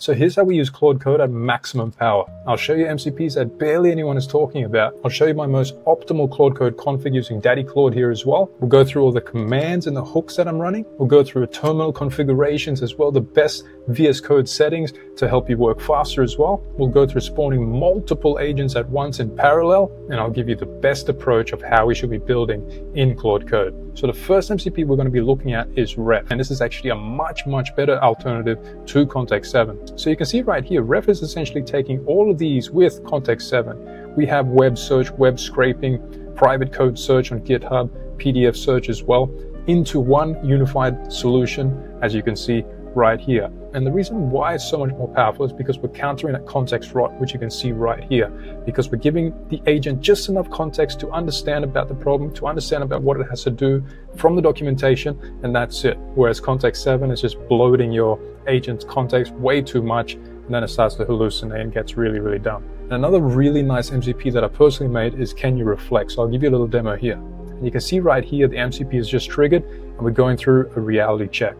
So here's how we use Claude Code at maximum power. I'll show you MCPs that barely anyone is talking about. I'll show you my most optimal Claude Code config using Daddy Claude here as well. We'll go through all the commands and the hooks that I'm running. We'll go through terminal configurations as well, the best VS Code settings to help you work faster as well. We'll go through spawning multiple agents at once in parallel, and I'll give you the best approach of how we should be building in Claude Code. So the first MCP we're going to be looking at is Ref, and this is actually a much, much better alternative to Context 7. So you can see right here, Ref is essentially taking all of these with Context 7. We have web search, web scraping, private code search on GitHub, PDF search as well, into one unified solution, as you can see right here. And the reason why it's so much more powerful is because we're countering that context rot, which you can see right here, because we're giving the agent just enough context to understand about the problem, to understand about what it has to do from the documentation, and that's it. Whereas context seven is just bloating your agent's context way too much, and then it starts to hallucinate and gets really, really dumb. And another really nice MCP that I personally made is Can You Reflect? So I'll give you a little demo here. And you can see right here, the MCP is just triggered, and we're going through a reality check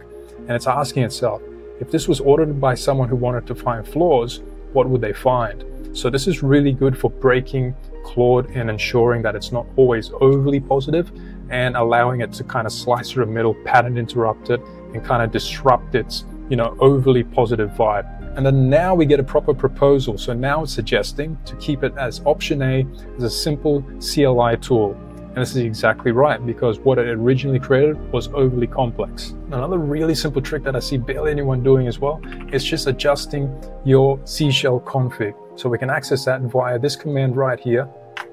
and it's asking itself, if this was ordered by someone who wanted to find flaws, what would they find? So this is really good for breaking Claude and ensuring that it's not always overly positive and allowing it to kind of slice through the middle, pattern interrupt it, and kind of disrupt its, you know, overly positive vibe. And then now we get a proper proposal. So now it's suggesting to keep it as option A as a simple CLI tool. And this is exactly right because what it originally created was overly complex. Another really simple trick that I see barely anyone doing as well is just adjusting your C shell config. So we can access that via this command right here.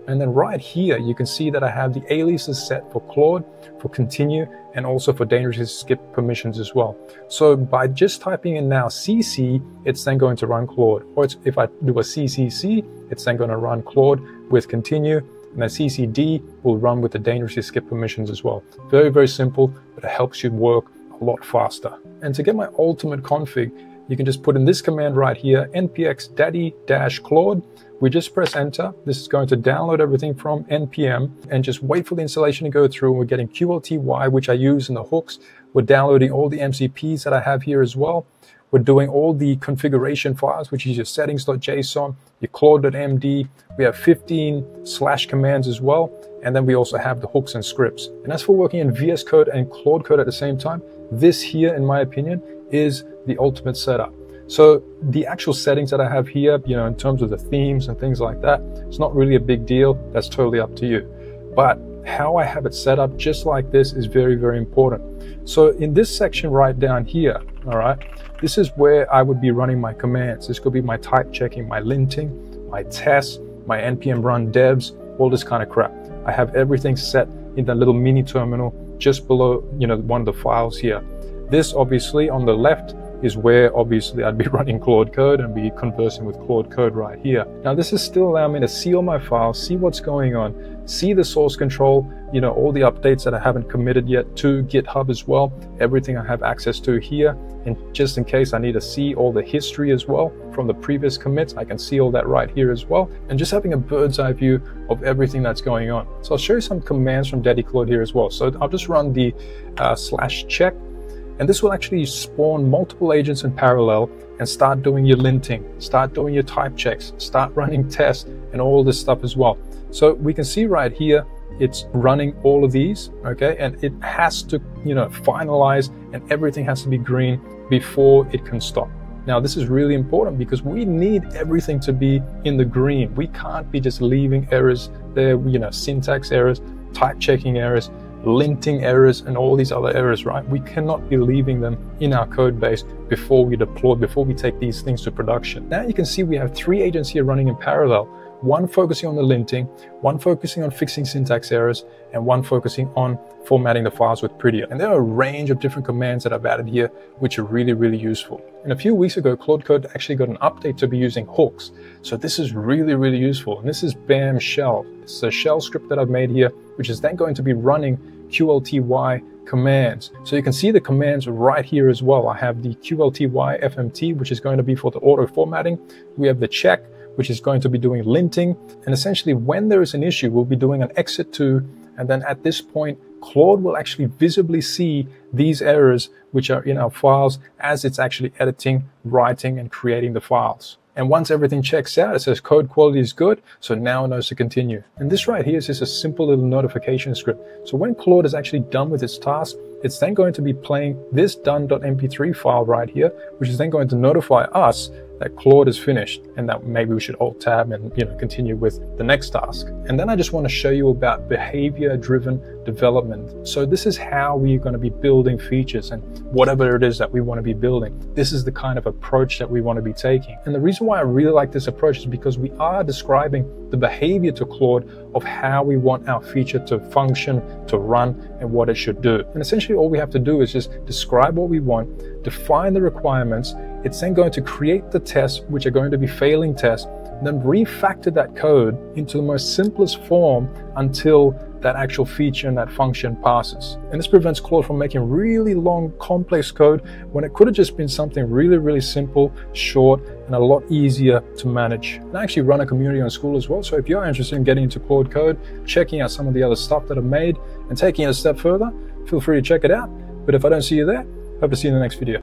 And then right here, you can see that I have the aliases set for Claude, for continue, and also for dangerously skip permissions as well. So by just typing in now CC, it's then going to run Claude. Or if I do a CCC, it's then going to run Claude with continue and then CCD will run with the dangerously skip permissions as well. Very, very simple, but it helps you work a lot faster. And to get my ultimate config, you can just put in this command right here, npx daddy-claude. We just press enter. This is going to download everything from npm and just wait for the installation to go through. We're getting QLTY, which I use in the hooks. We're downloading all the MCPs that I have here as well. We're doing all the configuration files, which is your settings.json, your claude.md. We have 15 slash commands as well. And then we also have the hooks and scripts. And as for working in VS Code and Claude Code at the same time, this here, in my opinion, is the ultimate setup. So the actual settings that I have here, you know, in terms of the themes and things like that, it's not really a big deal. That's totally up to you. But how I have it set up just like this is very, very important. So in this section right down here, all right, this is where I would be running my commands. This could be my type checking, my linting, my tests, my npm run devs, all this kind of crap. I have everything set in that little mini terminal just below, you know, one of the files here. This obviously on the left is where obviously I'd be running Claude Code and be conversing with Claude Code right here. Now this is still allowing me to see all my files, see what's going on, see the source control, you know, all the updates that I haven't committed yet to GitHub as well, everything I have access to here. And just in case I need to see all the history as well from the previous commits, I can see all that right here as well. And just having a bird's eye view of everything that's going on. So I'll show you some commands from Daddy Claude here as well. So I'll just run the uh, slash check and this will actually spawn multiple agents in parallel and start doing your linting, start doing your type checks, start running tests and all this stuff as well. So we can see right here, it's running all of these, okay? And it has to, you know, finalize and everything has to be green before it can stop. Now, this is really important because we need everything to be in the green. We can't be just leaving errors there, you know, syntax errors, type checking errors, linting errors and all these other errors, right? We cannot be leaving them in our code base before we deploy, before we take these things to production. Now you can see we have three agents here running in parallel, one focusing on the linting, one focusing on fixing syntax errors, and one focusing on formatting the files with Prettier. And there are a range of different commands that I've added here, which are really, really useful. And a few weeks ago, Claude Code actually got an update to be using hooks. So this is really, really useful. And this is BAM shell. It's a shell script that I've made here, which is then going to be running QLTY commands. So you can see the commands right here as well. I have the QLTY FMT, which is going to be for the auto formatting. We have the check, which is going to be doing linting. And essentially when there is an issue, we'll be doing an exit to And then at this point, Claude will actually visibly see these errors which are in our files as it's actually editing, writing, and creating the files. And once everything checks out, it says code quality is good, so now it knows to continue. And this right here is just a simple little notification script. So when Claude is actually done with its task, it's then going to be playing this done.mp3 file right here, which is then going to notify us that Claude is finished and that maybe we should alt tab and you know continue with the next task. And then I just want to show you about behavior driven development. So this is how we're going to be building features and whatever it is that we want to be building. This is the kind of approach that we want to be taking. And the reason why I really like this approach is because we are describing the behavior to Claude of how we want our feature to function, to run, and what it should do. And essentially all we have to do is just describe what we want, define the requirements, it's then going to create the tests, which are going to be failing tests, then refactor that code into the most simplest form until that actual feature and that function passes. And this prevents Claude from making really long, complex code when it could have just been something really, really simple, short, and a lot easier to manage. And I actually run a community on Skool as well. So if you're interested in getting into Claude Code, checking out some of the other stuff that I've made, and taking it a step further, feel free to check it out. But if I don't see you there, hope to see you in the next video.